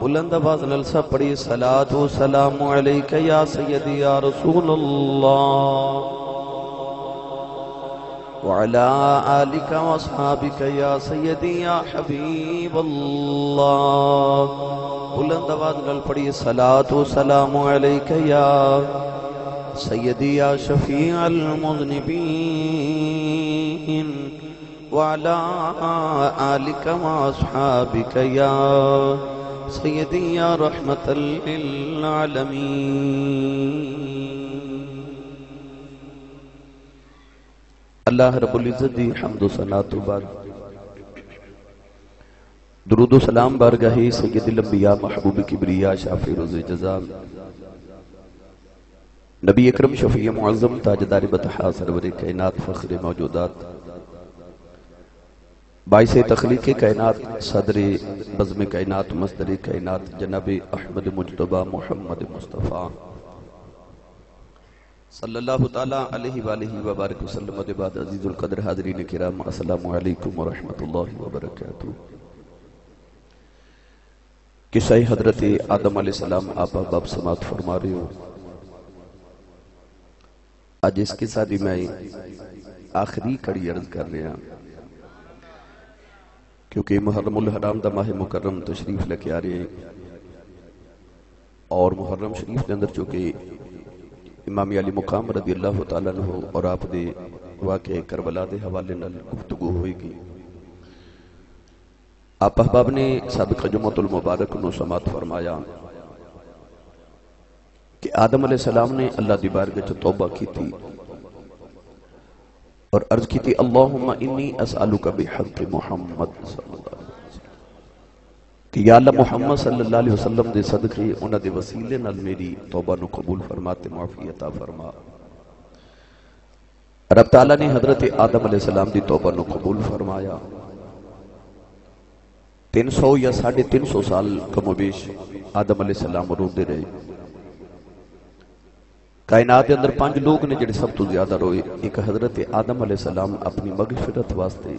बुलंद आवाज़ नल सब पढ़ी सलात सलाम या सैयदी या रसूल या शफी अल सैदी रहमत अल्लाह तो बाद दुरूद सलाम बारगाही सैयदुल अंबिया महबूब किबरिया, शाफी रोज़ जज़ा। नबी अकरम शफी मुअज्जम, ताजदार बतहा, सरवर कायनात, फख्र मौजूदात। बाईस तखलीक कायनात, सदर बज़म कायनात मसदर कायनात, जनाब अहमद मुजतबा मोहम्मद मुस्तफ़ा। सल्लल्लाहु ताला अलैहि वालैहि व बारिक वसल्लम के बाद अजीजुल कदर हाज़रीन किराम, अस्सलामु अलैकुम व रहमतुल्लाहि व बरकातहू। किस्सा हज़रत आदम अलैहिस्सलाम आप बाब समात फरमा रहे हो। आज इस किस्सा दी मैं आखिरी कड़ी अर्ज़ कर रहा क्योंकि मुहर्रमुल हराम का माह मुकर्रम तशरीफ़ लेके आ रहे और मुहर्रम शरीफ के अंदर चूँकि इमामी अली मुकाम रदी अल्लाह तु और आप दे वाक़े करबला के हवाले न गुफ्तगु होएगी। आप अहबाब ने सबक जुमतुल मुबारक समात फरमाया कि आदम सलाम ने अल्लाह की बारगाह तौबा की थी और अर्ज़ की थी, अल्लाहुम्मा इन्नी असअलु का बिहक मोहम्मद कि अल्लाह मोहम्मद सल्लल्लाहु अलैहि वसल्लम दे सदके, उन्हां दे वसीले नाल मेरी तौबा नु कबूल फरमा ते माफ़ी अता फरमा। रब ताला ने हज़रत आदम अलैहि सलाम दी तौबा नु कबूल फरमाया। 300 या साढ़े तीन सौ साल कमोबेश आदम अलैहि सलाम रोंदे रहे। कायनात के अंदर पाँच लोग ने जो सब तो ज़्यादा रोए, एक हज़रत आदम सलाम अपनी मगफिरत वास्ते।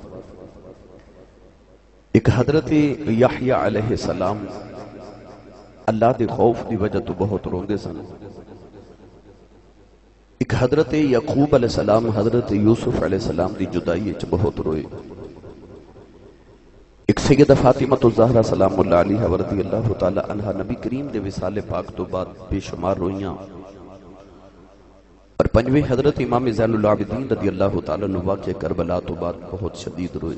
एक हज़रत याहिया सलाम अल्लाह के खौफ की वजह तो बहुत रोंदे सन। एक हज़रत यकूब सलाम, हज़रत यूसुफ सलाम की जुदाई बहुत रोए। एक सैयद फातिमा तो जहरा सलाम अल्लाह रदी अल्लाह तला नबी करीम के विसाले पाक तो बाद बेशुमार रोईया और पंजवी हज़रत इमाम जैनदीन रदी अल्लाह तुबा के करबला तो बाद बहुत शदीद रोए।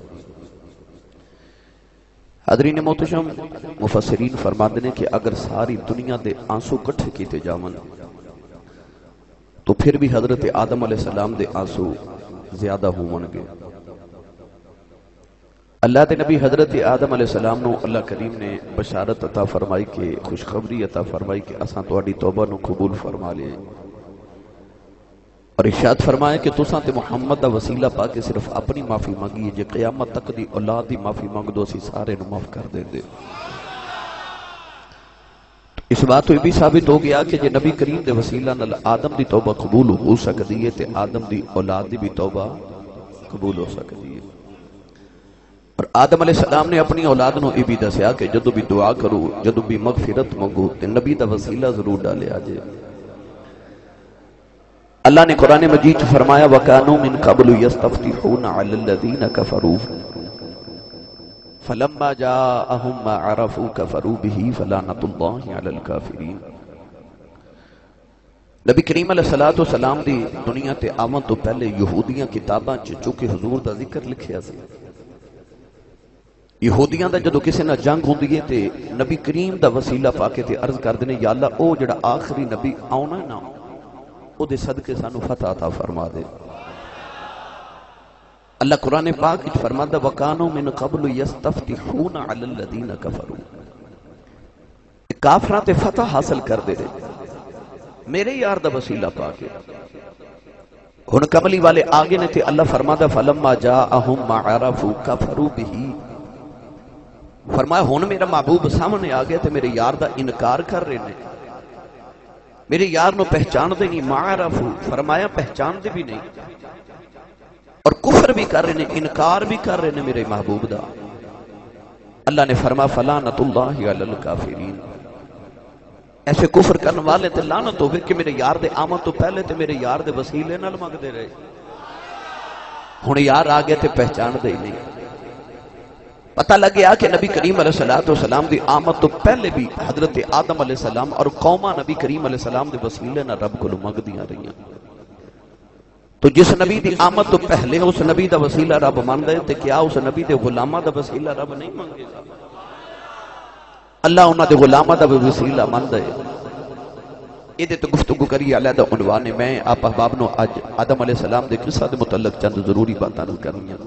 हदरी ने मोतम मुफसरीन फरमा ने कि अगर सारी दुनिया के आँसू कट्ठे किए जावन तो फिर भी हज़रत आदम सलाम के आँसू ज़्यादा होवनगे अल्लाह के नबी हज़रत आदम सलाम अल्लाह करीम ने बशारत अता फरमाई के, खुशखबरी अता फरमाई के असा तोबा तौबा कबूल फरमा लिया। और इशाद फरमाया कि तुसा ते मुहम्मद का वसीला पा के सिर्फ़ अपनी माफ़ी मंगी है जे कयामत तक की औलाद की माफ़ी मंग दो असी सारे माफ़ कर देंगे इस बात तो यह भी साबित हो गया कि जे नबी करीम के वसीला नाल आदम की तौबा कबूल हो सकती है तो आदम की औलाद की भी तौबा कबूल हो सकती है। और आदम सलाम ने अपनी औलाद को यह भी दसिया कि जो भी दुआ करो जो भी मगफिरत मंगो तो नबी का वसीला ज़रूर डालिया जे अल्लाह ने कुरान मजीद फरमाया, वकानो मिन कबल अलल्लज़ीन कफरू। जाअहुम मा अरफू कफरू अलल काफिरीन। नबी करीम अलैहिस्सलातु वसलाम दी दुनिया ते आवन तो पहले यहूदियाँ किताबां च चूँकि हुजूर दा ज़िक्र लिखिया सी। यहूदियाँ दा जदों किसी नाल जंग हुंदी है ते नबी करीम दा वसीला पाके अर्ज़ करदे ने, या जेड़ा आखिरी नबी है ना ओदे सदके सानू फतह अता फरमा दे। अल्लाह कुरान पाक फरमाता वकानो मिन कबल यस्तफ्तिहून अलल लदीन कफरू। काफरा ते फतह हासिल कर दे रहे मेरे यार दा वसीला पाके हुन कमली वाले आगे ने थे अल्लाह फरमाता फलम्मा जाअहुम मा अरफू कफरू बिही। फरमाया, हुन मेरा महबूब सामने आ गया ते मेरे यार दा इनकार कर रहे ने। मेरे यार नु पहचानदे नहीं मारफू फरमाया पहचानदे भी नहीं। और कुफर भी कर रहे हैं, इनकार भी कर रहे हैं मेरे महबूब का अल्लाह ने फरमा फला नतुल्लाह काफिरीन। ऐसे कुफर करने वाले ते लानत हो कि मेरे यार दे आमद तो पहले तो मेरे यार दे वसीले मंगदे रहे। हुन यार आ गए ते पहचान दे नहीं। पता लग गया कि नबी करीम सलाम की आमद तो पहले भी हज़रत आदम सलाम और कौमा नबी करीम सलाम के वसीले ना रब को मंगदियाँ रही तो जिस नबी की आमद तो पहले उस नबी का वसीला रब मन दे तो क्या उस नबी के गुलामा का वसीला रब नहीं मंगेगा अल्लाह उन्होंने गुलामा का भी वसीला मन दे ये तो गुफ्तगु करिए अलहदा उनवान मैं आप अहबाब अज आदम सलाम के किस्सा के मुतलक चंद ज़रूरी बातें करनी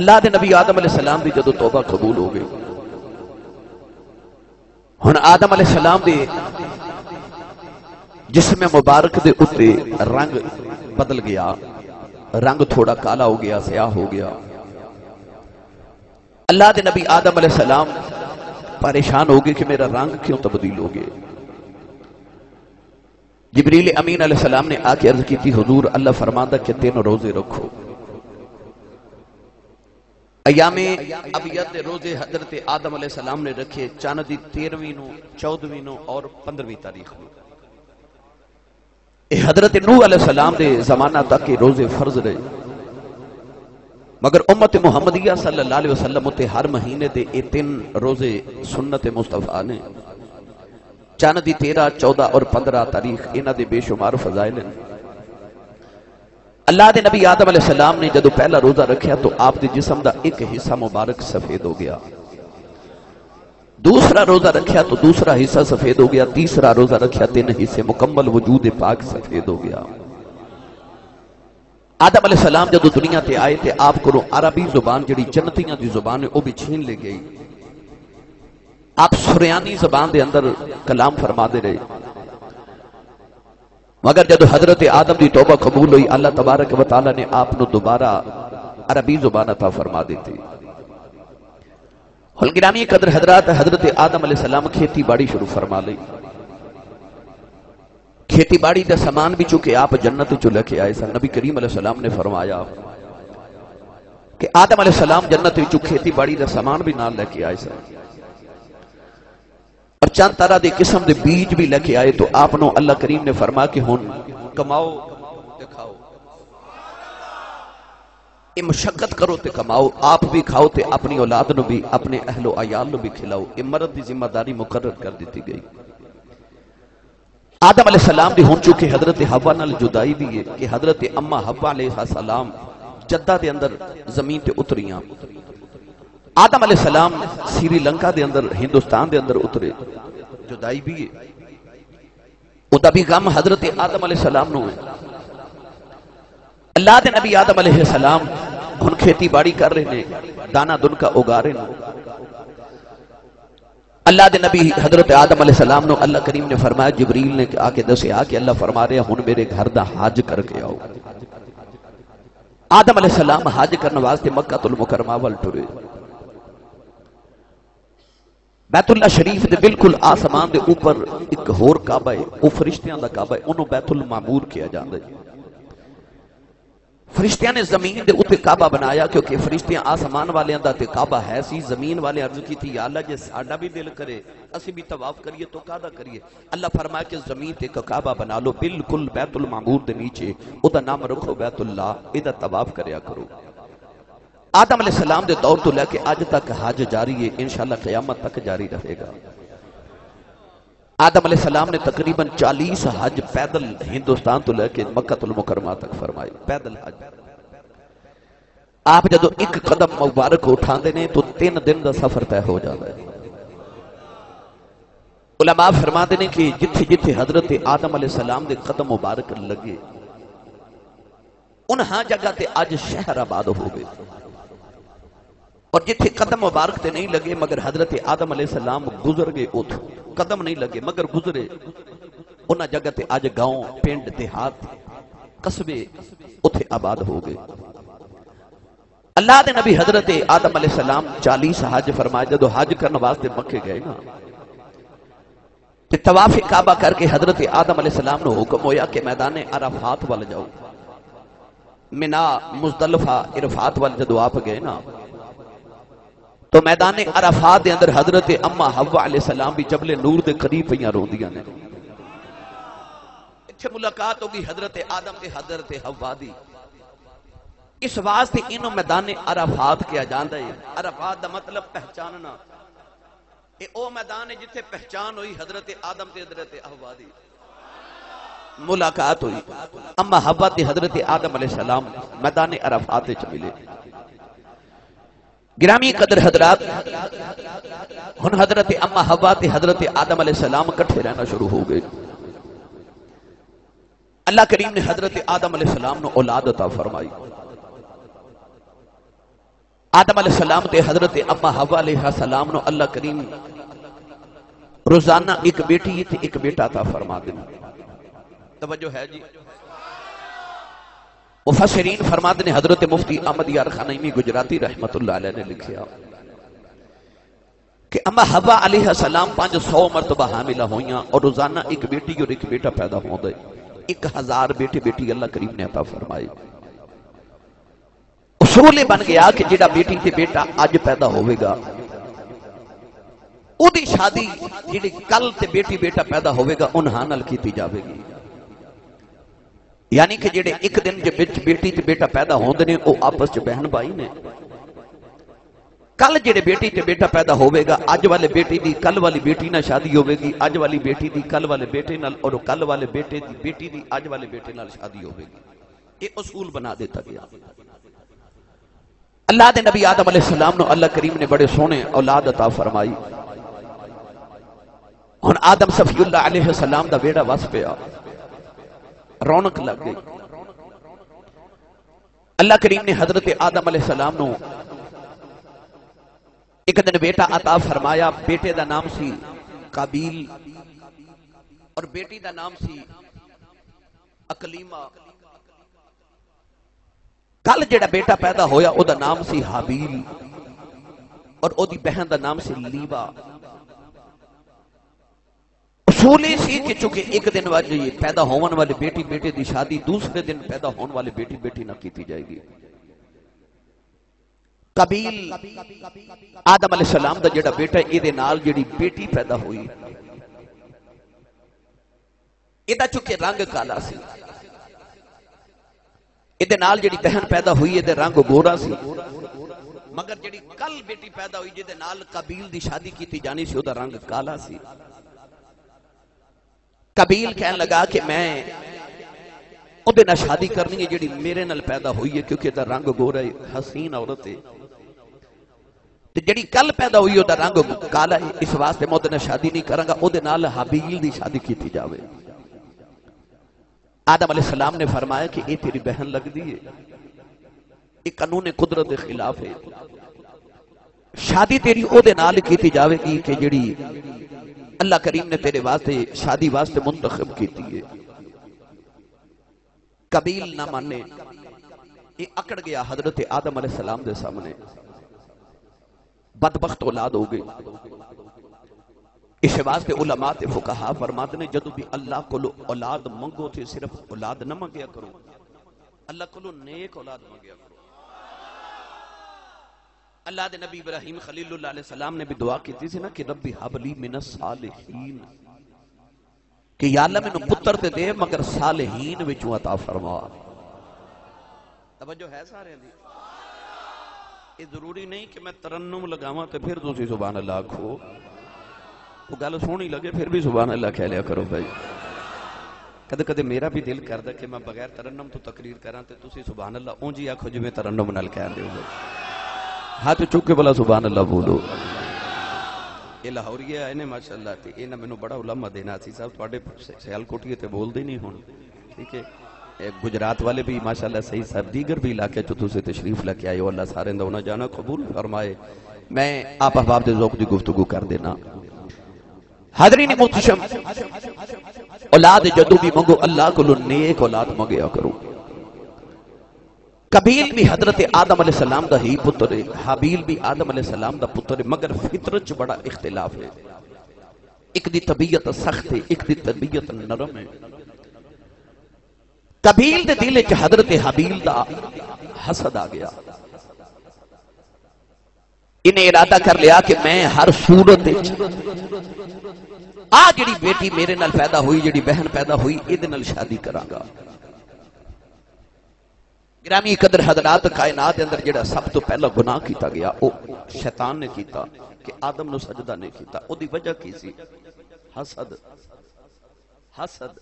अल्लाह के नबी आदम सलाम की जो तौबा कबूल हो गई। हूँ आदम सलाम के जिसमें मुबारक के उत्ते रंग बदल गया। रंग थोड़ा काला हो गया, स्याह हो गया। अल्लाह के नबी आदम सलाम परेशान हो गए कि मेरा रंग क्यों तब्दील हो गया? जबरील अमीन सलाम ने आके अर्ज़ की हजूर, अल्लाह फरमादा कि तीन रोज़े रखो। अयामे अबियत रोज़े हज़रत आदम सलाम ने रखे की तेरहवीं चौदहवीं और पंद्रहवीं तारीख हज़रत नूह सलाम के जमाना तक रोज़े फ़र्ज़ रहे। मगर उम्मत मुहम्मदिया उत्ते हर महीने के तीन रोज़े सुन्नत मुस्तफ़ा ने। चंद की तेरह, चौदह और पंद्रह तारीख इन्हों के बेशुमार फजाइल ने। अल्लाह के नबी आदम सलाम ने जो पहला रोजा रखा तो आपके जिसम का एक हिस्सा मुबारक सफ़ेद हो गया। दूसरा रोजा रखा तो दूसरा हिस्सा सफ़ेद हो गया। तीसरा रोजा रखा तीन हिस्से मुकम्मल वजूद पाक सफ़ेद हो गया। आदम सलाम जो दुनिया से आए थे आप को अरबी ज़ुबान जी जन्नतियाँ की ज़ुबान है वह भी छीन ले गई। आप सुरयानी जबान के अंदर कलाम फरमा दे रहे। मगर जब हज़रत आदम की तौबा कबूल हुई, अल्लाह तबारक वाली ने आप दोबारा अरबी ज़ुबान अता फरमा दी थी। हलगिरामी कदर हज़रत हज़रत आदम सलाम खेती बाड़ी शुरू फरमा ली। खेती बाड़ी का समान भी चुके आप जन्नत चो लेके आए सन, नबी करीम सलाम ने फरमाया कि आदम सलाम जन्नत खेती बाड़ी का समान भी नाल लेके आए सन। और चंद तरह की किस्म के बीज भी लेके आए तो आप अल्लाह करीम ने फरमा कि हूँ कमाओ मुशक्कत करो तो कमाओ, आप भी खाओ तो अपनी औलाद न भी, अपने अहलो अयाल भी खिलाओ। ये मर्द की ज़िम्मेदारी मुकर कर दी गई। आदम सलाम की हो चुके हज़रत हवा न जुदाई भी है कि हज़रत अम्मा हवा सलाम जद्दा के अंदर ज़मीन से उतरिया। आदम अले सलाम श्रीलंका के अंदर, हिंदुस्तान के अंदर उतरे। जुदाई भी है। उनका भी गम हज़रत आदम अले सलाम है। अल्लाह के नबी आदम अले सलाम हम खेती बाड़ी कर रहे हैं दाना दुनका उगा रहे हैं अल्लाह के नबी हज़रत आदम अले सलाम नो अल्लाह करीम ने फरमाया, जबरील ने आके दसिया कि अल्लाह फरमा रहे हूँ मेरे घर का हज करके आओ। आदम अले सलाम हज करने वास्ते मक्का तुल मुकरमा वाल टुरे। बैतुल्ला शरीफ के बिल्कुल आसमान के उपर एक होर काबा है वह फरिश्तियाँ का काबा है उन्होंने बैतुल मामूर किया जाता है। फरिश्तियाँ ने ज़मीन के उत्ते काबा बनाया, क्योंकि फरिश्तियाँ आसमान वाले का तो काबा है सी, ज़मीन वाले अर्ज़ की थी अल्लाह, जे साडा भी दिल करे, असि भी तवाफ करिए तो कादा करिए? अल्लाह फरमाया कि ज़मीन ते काबा बना लो, बिल्कुल बैतुल मामूर के नीचे, ओदा नाम रखो बैतुल्ला इदा तवाफ करया करो। आदम सलाम के दौर तो लैके अज तक हज जारी है इनशाला क्यामत तक जारी रहेगा। आदम सलाम ने तकरीबन चालीस हज पैदल हिंदुस्तान तो लैके मक्कतुल मुकरमा तक फरमाए, पैदल हज। आप जो एक कदम मुबारक उठाते हैं तो तीन दिन का सफ़र तय हो जाता है। उलमा फरमाते हैं कि जिथे जिथे हज़रत आदम सलाम के कदम मुबारक लगे, उन्हें जगह ते अज शहर आबाद हो गए। और जिथे कदम मुबारक ते नहीं लगे, मगर हज़रत आदम सलाम गुजर गए उठ। कदम नहीं लगे, मगर गुजरे। उन्हें जगह ते अज गाँव, पिंड, देहात कस्बे उथे आबाद हो गए। अल्लाह के नबी हज़रत आदम सलाम चालीस हज फरमाए जो हज करने वास्ते मक्के गए ना तवाफ काबा करके हज़रत आदम सलाम हुक्म होया कि मैदान अराफात वाल जाओ। मिना, मुजदलफा, इरफात वाल जो आप गए ना तो मैदान अराफात के अंदर हज़रत अम्मा हवा सलाम भी जबले नूर के करीब पे रोंदिया ने। इतने मुलाकात होगी हज़रत आदम के हज़रत हवा दी। इस वास्ते इन मैदान अराफात किया जाता है। अराफात का मतलब पहचानना। मैदान है जिथे पहचान हुई हज़रत आदम से हज़रत हवा दी। मुलाकात हुई। अम्मा हवा हज़रत आदम सलाम मैदान अराफात मिले। गिरामी कदर हजरात। हूँ हज़रत अम्मा हवा हज़रत आदम सलाम कट्ठे रहना शुरू हो गए। अल्लाह करीम ने हज़रत आदम सलाम औलाद अता फरमाई। आदम सलाम ते हज़रत अम्मा हवा सलाम अल्लाह करीम रोज़ाना एक बेटी एक बेटा अता फरमा देना। तवज्जो है जी। मुफसरीन फरमाते ने हज़रत मुफ्ती अहमद यार खानमी गुजराती रहमत ने लिखा कि अम्मा हवा अली सलाम पाँच सौ मरतबा हामिला हुई और रोज़ाना एक बेटी और एक बेटा पैदा होता एक हज़ार बेटे बेटी अल्लाह करीम ने अता फरमाए उसूल बन गया कि जो बेटी से बेटा अज पैदा होगा शादी जी कल बेटी बेटा पैदा होगा उन्होंने की जाएगी यानी कि जेडे एक दिन जे बिच बेटी ते बेटा पैदा होंदे ने वो आपस बहन भाई ने। कल जेडे बेटी ते बेटा पैदा होवेगा अज वाले बेटी दी, कल वाली बेटी नाल शादी होवेगी अज वाली बेटी दी, कल वाले बेटे नाल, और कल वाले बेटे दी बेटी दी अज वाले बेटे नाल शादी होवेगी। ये उसूल बना देता गया। अल्लाह दे नबी आदम अलैहि सलाम नो अल्लाह करीम ने बड़े सोहने औलाद अता फरमाई। हुन आदम सफीउल्लाह अलैहि सलाम दा बेड़ा वस पिया। रौनक लग। गई अल्लाह करीम ने हज़रत आदम सलाम एक दिन बेटा अता फरमाया, बेटे का नाम सी काबील और बेटी का नाम सी अकलीमा। कल जेड़ा बेटा पैदा होया ओदा नाम सी हाबील और ओदी बहन का नाम सी लीवा। उसूल सी कि चूंकि एक दिन वाली पैदा होने वाले बेटी बेटे की शादी दूसरे दिन पैदा होने वाले बेटी बेटी ना की जाएगी कबील आदम सलाम का जो बेटा ये जी बेटी पैदा हुई ਇਹਦਾ ਚੁੱਕੇ ਰੰਗ ਕਾਲਾ ਸੀ ਇਹਦੇ ਨਾਲ ਜਿਹੜੀ ਬਹਿਨ ਪੈਦਾ ਹੋਈ ਇਹਦੇ ਰੰਗ ਗੋਰਾ ਸੀ ਮਗਰ ਜਿਹੜੀ ਕੱਲ ਬੇਟੀ ਪੈਦਾ ਹੋਈ ਜਿਹਦੇ ਨਾਲ ਕਬੀਲ ਦੀ ਸ਼ਾਦੀ ਕੀਤੀ ਜਾਣੀ ਸੀ ਉਹਦਾ ਰੰਗ ਕਾਲਾ ਸੀ कबील कह लगा कि मैं ना शादी करनी है जी मेरे नाल पैदा हुई है क्योंकि रंग गोरा हसीन औरत है ਤੇ ਜਿਹੜੀ ਕੱਲ ਪੈਦਾ ਹੋਈ ਉਹਦਾ ਰੰਗ ਕਾਲਾ ਹੈ ਇਸ ਵਾਸਤੇ ਮੈਂ ਉਹਦੇ ਨਾਲ ਸ਼ਾਦੀ ਨਹੀਂ ਕਰਾਂਗਾ ਉਹਦੇ ਨਾਲ ਹਾਬੀਲ ਦੀ ਸ਼ਾਦੀ ਕੀਤੀ ਜਾਵੇ ਆਦਮ ਅਲੈਹ ਸਲਾਮ ਨੇ ਫਰਮਾਇਆ ਕਿ ਇਹ ਤੇਰੀ ਬਹਿਨ ਲੱਗਦੀ ਹੈ ਇਹ ਕਾਨੂੰਨ ਕੁਦਰਤ ਦੇ ਖਿਲਾਫ ਹੈ ਸ਼ਾਦੀ ਤੇਰੀ ਉਹਦੇ ਨਾਲ ਕੀਤੀ ਜਾਵੇਗੀ ਕਿ अल्लाह करीम ने तेरे वास्ते, शादी वास्ते मुंतखब की है। कबील ना माने, ये अकड़ गया हज़रत आदम सलाम के सामने। बदबख्त औलाद हो गई। इस वास्ते उलमा ते फुकाहा फरमाते ने, जदों भी अल्लाह को औलाद मंगो थे सिर्फ़ औलाद ना मंगया करो। अल्लाह को नेक औलाद मंगया करो। अल्लाह के नबी इब्राहिम खलील सलाम ने भी दुआ की थी ना कि रबी हबली मिन सालहीन। कि या अल्लाह मेनू पुत्र ते दे, मगर सालहीन विचों अता फरमा। तवज्जो है सारे दी? ये ज़रूरी नहीं कि मैं तरन्नुम लगावा ते फिर तुसी सुभान अल्लाह आखो। वो गल सोहनी लगे, फिर भी सुभान अल्लाह कह लिया करो भाई। कद कद मेरा भी दिल करता कि मैं बगैर तरन्नम तो तकरीर करा तो तुम सुबह अल्लाह ऊँजी आखो जिमें तरन्नम नाल कह दे ਹੋ ਹੱਥ ਚੁੱਕ ਕੇ ਬਲਾ ਸੁਭਾਨ ਅੱਲਾਹ ਬੋਲੋ ਇਹ ਲਾਹੌਰੀਆ ਆਏ ਨੇ ਮਾਸ਼ਾਅੱਲਾ ਤੇ ਇਹਨਾਂ ਮੈਨੂੰ ਬੜਾ ਉਲਮਾ ਦੇਣਾ ਸੀ ਸਾਹਿਬ ਤੁਹਾਡੇ ਸਿਆਲਕੋਟੀਏ ਤੇ ਬੋਲਦੇ ਨਹੀਂ ਹੁਣ ਠੀਕ ਹੈ गुजरात वाले भी माशाल्लाह सही सब दीगर भी इलाके चो तुम तशरीफ लेके आए हो अल्लाह सारे का उन्हें जाना कबूल फरमाए मैं आप अहबाब के जौक की गुफ्तगु कर देना हाजरी ने मुतशम औलाद जदू भी मंगो अल्लाह को नेक औलाद मंगया करो कबील भी हज़रत आदम सलाम का ही पुत्र है, हाबील भी आदम सलाम का पुत्र है, मगर फितरत च बड़ा इख्तिलाफ है। एक दी तबीयत सख्त है, एक दी तबीयत नरम है। कबील के दिल च हज़रत हबील का हसद आ गया। इन्हें इरादा कर लिया कि मैं हर सूरत आ जी बेटी मेरे नाल पैदा हुई जी बहन पैदा हुई ये शादी करांगा। ग्रामी कदर हजरात कायनात के अंदर जो सब तो पहला गुनाह किया गया वो शैतान ने किया कि आदम न सजदा नहीं किया ओदी वजह की सी? हसद। हसद।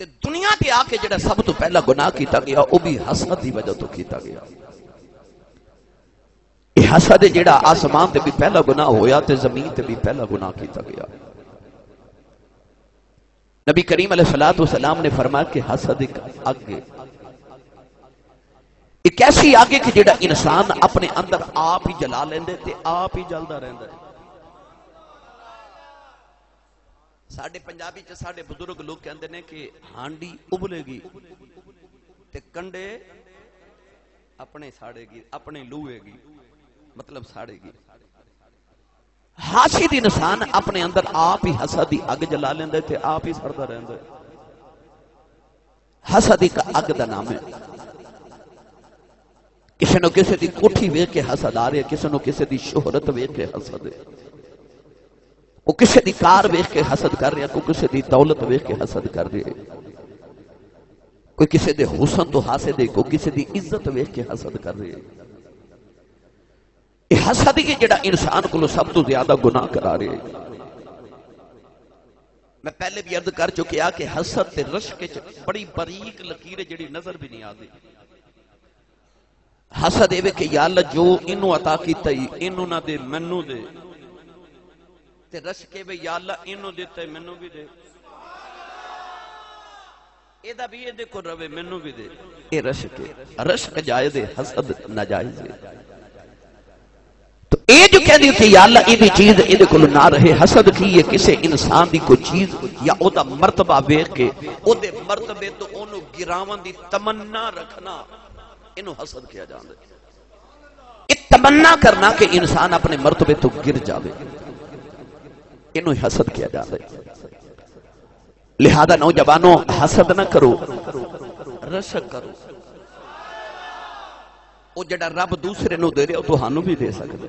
दुनिया ते आके जेड़ा सब तो पहला गुनाह किया गया वो भी हसद की वजह तो किया गया। हसद जेड़ा आसमान ते भी पहला गुनाह होया ते ज़मीन ते भी पहला गुनाह किया गया। नबी करीम सलात सलाम ने फरमाया कि हसद एक अग एक ऐसी आग कि जो इंसान अपने अंदर आप ही जला लेंदे ते आप ही जलता रहता है। साढ़े पंजाबी च साडे बुज़ुर्ग लोग कहते हैं कि हांडी उबलेगी ते कंडे अपने साड़ेगी, अपने लूएगी मतलब साड़ेगी। हाशिद इंसान अपने अंदर आप ही हसा की अग जला लेंदे ते आप ही सड़ता रहता है। हसद की अग का नाम है। किसी नु किसी की कोठी वेख के हसद आ रहा किसी नु किसी की शोहरत वेख के हसद। वो किसी की कार वेख के हसद कर रहा, कोई किसी की दौलत वेख के हसद कर रहे। कोई किसी के हुसन तो हासे दे, कोई किसी की इज़्ज़त वेख के हसद कर रहे। हसद ही जरा इंसान को सब तो ज़्यादा गुनाह करा रहे मैं पहले भी अर्ज़ कर चुके कि हसद ते रश्क बड़ी बरीक लकीर जी नज़र भी नहीं आती हसद देवे कि यार जो इनू अता किया इनू ना दे मैनू दे ते रस के बे यार इनू देता है मैनू भी दे जायज़ कह दी की किसी इंसान की कोई चीज़ या मरतबा वेख के मरतबे तो गिराव गिरावन की तमन्ना रखना इन हसद किया जाता है। तमन्ना करना कि इंसान अपने मरतबे तो गिर जाए इन हसद किया जाता है। लिहाजा नौजवानों, हसद ना करो, रशक करो। वो जड़ा रब दूसरे नो दे रहा तो भी दे सकते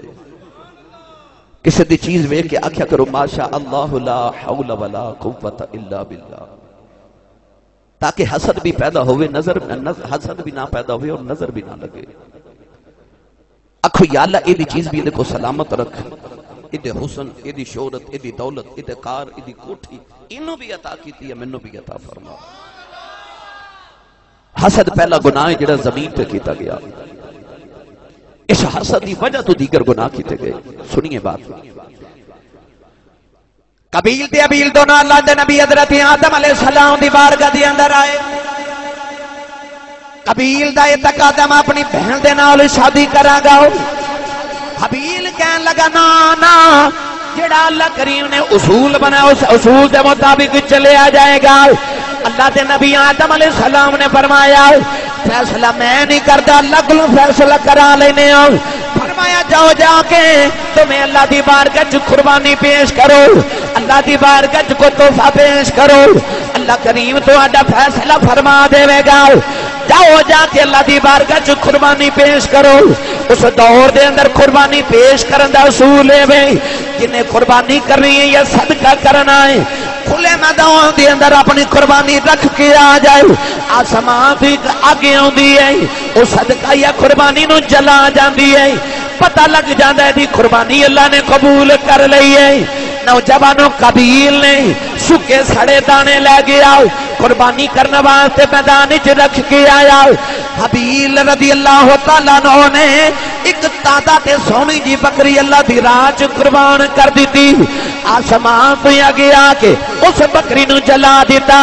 किसी की चीज़ वेख के आख्या करो, माशा अल्लाह ला हौला वला कुव्वत इल्ला बिल्लाह। ताकि हसद भी पैदा हो नज़र हसद भी ना पैदा हो और नज़र भी ना लगे। आखो याला एदी चीज़ भी देखो सलामत रख। ए हुसन ए शोहरत ए दौलत ए कार ए कोठी इनो भी अता की है, मैनू भी अता फरमा। हसद पहला गुनाह है जरा ज़मीन पर किया गया। इस हसद की वजह तो दीगर गुनाह किए गए। सुनिए बात। कबील ते अबील दोनों अल्लाह के नबी हज़रत आदम सलाम की बारगाह के अंदर आए। कबील का यह कदम अपनी बहन के नाल शादी करागा। हबील कह लगा, ना ना जेड़ा अल्लाह करीम ने उसूल बनाया, उस उसूल के मुताबिक चलिया जाएगा। अल्लाह के नबी आदम सलाम ने फरमाया, फैसला मैं नहीं करता अल्लाह को फैसला करा लेने फरमाया, जाओ जाके तुम्हें अल्लाह की बारगाह च कुर्बानी पेश करो। अल्लाह की बारगाह च को तोहफा पेश करो। अल्लाह करीम तो फैसला फरमा देगा जाओ जाके अल्लाह की बारगाह च कुर्बानी पेश करो। उस दौर के अंदर कुर्बानी पेश करने का असूल है जिन्हें कुर्बानी करनी है या सदका करना है। खुले मैदान के अंदर अपनी कुर्बानी रख के आ जाए। आसमान भी आगे आती सदका या कुर्बानी जला जाती है। पता लग जाता है कुर्बानी अल्लाह ने कबूल कर ली है। नौजवानों, कबील ने सुखे सड़े दाने लै गया कुर्बानी करने वास्ते मैदान च रख के आया हबील रदी अल्लाह तला ने एक तादा ते सोनी जी बकरी अल्लाह की राह कुर्बान कर दी आसमान तो आगे आके उस बकरी जला दिता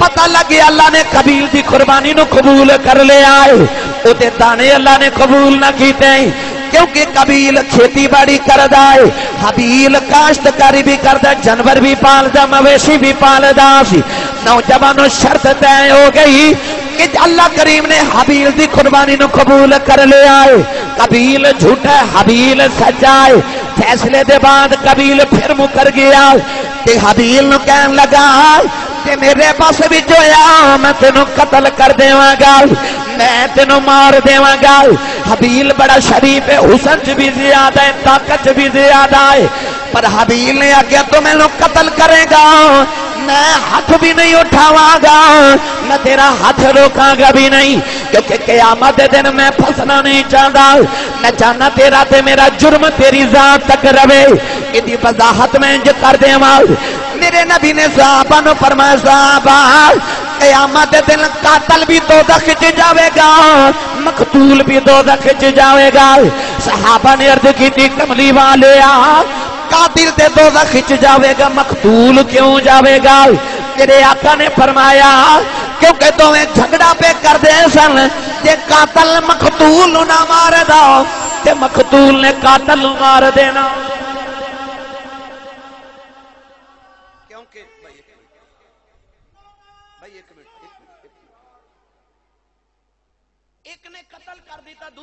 पता लगे अल्लाह ने कबील की कुर्बानी कबूल कर लिया दाने अल्लाह ने कबूल ना किते। क्योंकि कबील खेती बाड़ी करदा है। हबील काश्तकारी भी करदा, जानवर भी पालदा, मवेशी भी पालदा नौजवानों शर्त तय हो गई कि अल्लाह करीम ने हबील की कुर्बानी कबूल कर लिया है। कबील झूठा हबील सच्चा है। फैसले के बाद कबील फिर मुकर गया हबील नु कहन लगा ते मेरे पास भी जोया मैं तेन कतल कर देवागा। मैं तेन मार देवागा। हबील बड़ा शरीफ है, हुसन च भी ज़्यादा है, ताकत भी ज़्यादा है। पर हबील ने आगे तो मैंने कतल करेगा। मैं हाथ भी नहीं उठावागा। मैं तेरा हाथ रोकागा भी नहीं। क्योंकि कयामत दिन मैं फसना नहीं चाहता मैं चाहना तेरा ते मेरा जुर्म तेरी जात तक रवे। इदी वजाहत में इंज कर देवा। मेरे नबी ने साहबा नु फरमाया, साहबा कयामत दिन कातल भी दो खिंच जाएगा मकतूल भी दो खिंच जाएगा सहाबा ने अर्ज़ की कमली वाले कातिल ते दो खिंच जाएगा मकतूल क्यों जाएगा तेरे आका ने फरमाया, क्योंकि दोवें झगड़ा पे कर दे सन, जे कातल मकतूल ना मार दो, ते मकतूल ने कातल मार देना।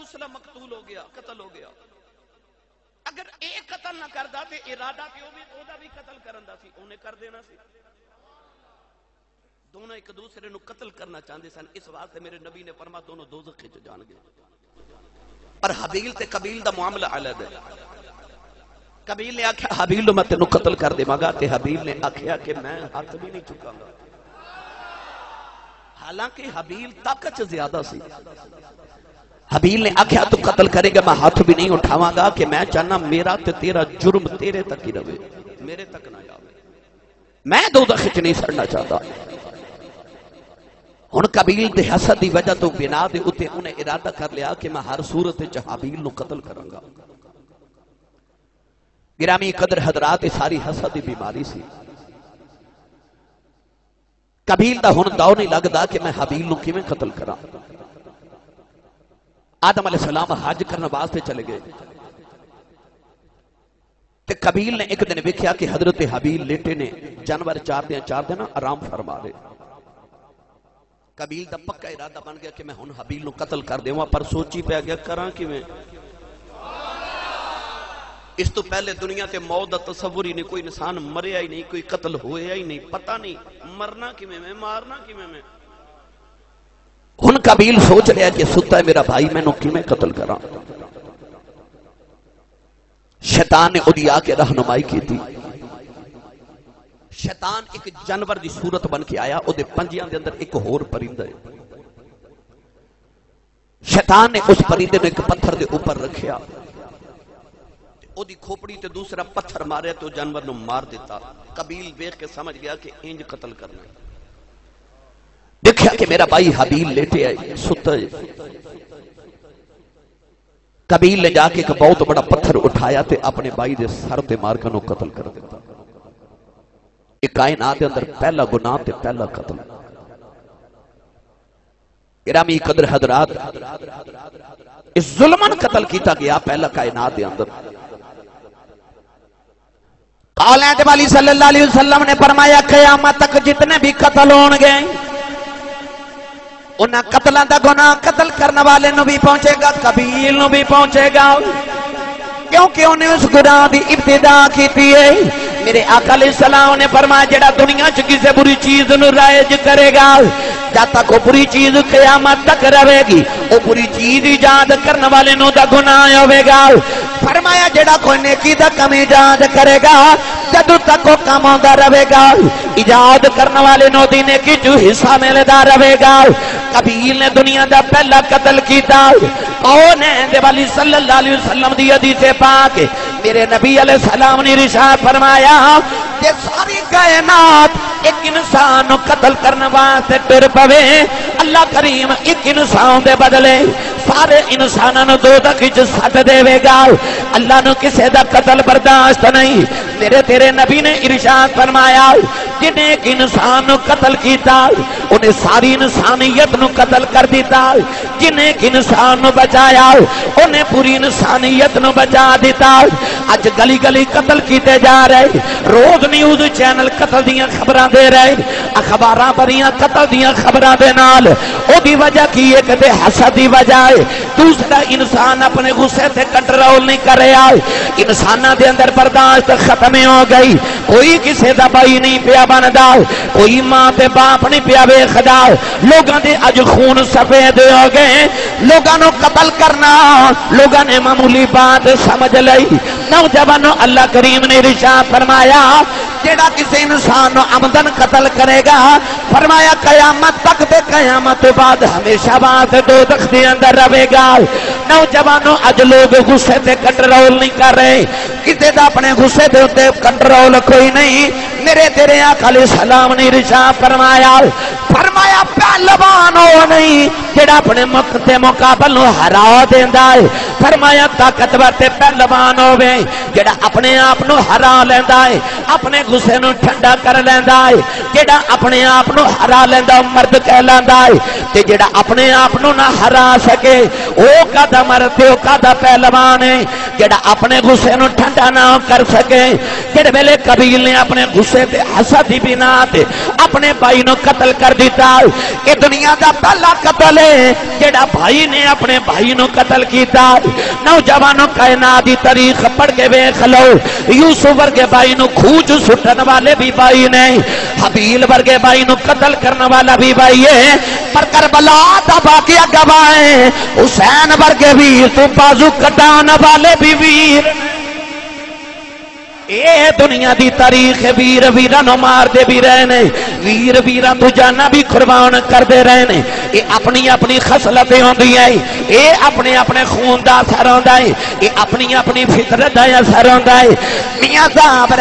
दूसरा मकतूल हो गया, कत्ल हो गया। अगर एक कत्ल ना करता तो इरादा तो भी, ओदा भी कत्ल करन कर देना सी। दोनों एक दूसरे नु कत्ल करना चाहते सन, इस वास्ते मेरे नबी ने फरमा दोनों दोजख खिंच जाएँगे पर हबील ते कबील का मामला अलग है। कबील ने आख्या, हबील मैं तेन कतल कर देवगा, ते हबील ने आख्या कि मैं हाथ भी नहीं चुकांगा। हालाँकि हबील ताकत ज़्यादा सी। हबील ने आख्या, तू कतल करेगा, मैं हाथ भी नहीं उठावागा कि मैं चाहना मेरा ते तेरा जुर्म तेरे तक ही रहे। मेरे तक ना जावे। मैं दो खिच नहीं सड़ना चाहता। हूँ कबील के हसद की वजह तो बिना के उत्ते उन्हें इरादा कर लिया कि मैं हर सूरत हबील कत्ल करांगा। गिरामी कदर हजरात सारी हसद की बीमारी सी। कबील का हूँ दाव नहीं लगता कि मैं हबील किवें कत्ल करा। आदम सलाम हज करने वास्ते चले गए। कबील ने एक दिन वेख्या कि हज़रत हबील लेटे ने, जानवर चार दिन चार दिन आराम फरमा रहे कबील का पक्का इरादा बन गया कि मैं हूँ हबील नु कत्ल कर देव, पर सोची पै गया, करा किवें? इस तो पहले दुनिया से मौत का तस्वुर ही नहीं, कोई इंसान मरिया ही नहीं, कोई कतल होया ही नहीं, पता नहीं, मरना कि मैं, मारना कि मैं? हूँ कबील सोच लिया कि सुता है मेरा भाई, मैनू कि कत्ल करा? शैतान ने उदी आके रहनुमाई की शैतान एक जानवर की सूरत बन के आया ओदे पंजियाँ दे अंदर एक होर परिंदा है। शैतान ने उस परिंदे ने एक पत्थर के ऊपर रखा ओदी खोपड़ी दूसरा पत्थर मारे तो जानवर मार दिता कबील देख के समझ गया कि इंज कत्ल करना देखा कि मेरा भाई हबील लेटे आई सुत कबील ने जाके एक बहुत बड़ा पत्थर उठाया ते अपने भाई के सर से मारकर कतल कर दिता एक कायनात अंदर पहला गुनाह ते पहला कतल। इरामी कदर हजरात, इस जुल्मन कतल किया गया पहला कायनात के अंदर। सल्लल्लाहु अलैहि वसल्लम ने फरमाया, कयामत तक जितने भी कतल होंगे उन्हें कतलों का गुना कतल करने वाले भी पहुंचेगा, कबील भी पहुंचेगा। क्योंकि उन्हें उस गुना की इब्तदा की मेरे आका सलाम ने फरमाया, जेड़ा दुनिया च किसी बुरी चीज़ नु करेगा? जब तक बुरी चीज़ कयामत तक रहेगी वो बुरी चीज़ इजाद करने वाले गुनाह होवेगा। फरमाया कोई नेकी इजाद करेगा तक वो कम आंदा रहेगा। करने वाले जो हिस्सा मिलदा रहेगा। कबील ने दुनिया दा पहला कतल किया मेरे नबी अलैहि सलाम ने इरशाद फरमाया कि सारी कायनात एक इंसान कतल करने वास्ते तुर पवे। अल्लाह करीम एक इंसान दे बदले सारे इंसानों दो तक सट देवेगा। अल्लाह किसे दा कत्ल बर्दाश्त नहीं। मेरे तेरे नबी ने इरशाद फरमाया, जिन्हें एक इंसान कत्ल कीता, उन्हें सारी इंसानियत नु कत्ल कर दिता, जिन्हें एक इंसान बचाया, उन्हें पूरी इंसानियत नु बचा दिता। अज गली गली कत्ल किए जा रहे, रोज न्यूज़ चैनल कत्ल दियाँ खबरां दे रहे, अखबारां भरियाँ कत्ल दियाँ खबरां दे नाल। ओदी वजह की है कि हसद की वजह है। दूसरा इंसान अपने गुस्से से कंट्रोल नहीं कर रहा इंसाना दे अंदर बर्दाश्त खत्म हो गई। कोई किसी का भाई नहीं पिया बनता कोई माँ ते बाप नहीं पिया वेखदा। लोगों के अज खून सफ़ेद हो गए। लोगों कत्ल करना। लोगों ने मामूली बात समझ ली नौजवान, अल्लाह करीम ने रिशा फरमाया जेड़ा किसी इंसान आमदन कत्ल करेगा, फरमाया, कयामत तक ते कयामत बाद हमेशा बात दो दे अंदर रहेगा नौजवानों, अज लोग गुस्से से कंट्रोल नहीं कर रहे। किसी का अपने गुस्से के उत्ते कंट्रोल कोई नहीं। मेरे तेरे आखाली सलाम ने रिशा फरमाया। फरमाया, पहलवान हो नहीं, जेड़ा अपने मुख के मुकाबल हरा देंदा है। फरमाया, ताकतवर ते पहलवान होवे, जेड़ा अपने आप नु हरा लेंदा है। अपने गुस्से ठंडा कर लेंदा है जेड़ा अपने आप नु हरा लेंदा, मर्द कहलांदा है ते जेड़ा अपने आप नु हरा सके, ओ कादा मर्द ओ कादा पहलवान है जेड़ा अपने गुस्से नु ठंडा ना कर सके। जेड़े वेले कबील ने अपने गुस्से ते हसद दी बिना ते अपने भाई नु कत्ल कर दिता ये दुनिया का पहला कत्ल है जेड़ा भाई ने अपने भाई नु कत्ल किया नौजवानों कायनात की तारीख पढ़ के वेख लो, यूसुफ वर्गे भाई नु खूच सुटन वाले भी भाई ने, हबील वर्गे भाई कत्ल करने वाला भी भाई है, पर करबला का गवाए हुसैन वर्गे वीर तू बाजू कटान वाले भी वीर। दुनिया की तारीख है वीर वीर मारते भी रहे ने वीर वीर तू जाना भी कुर्बान करते रहे अपनी अपनी खसलत है, ये अपने खून का असर है, ये अपनी अपनी फितरत का असर होता है। मियाँ साहब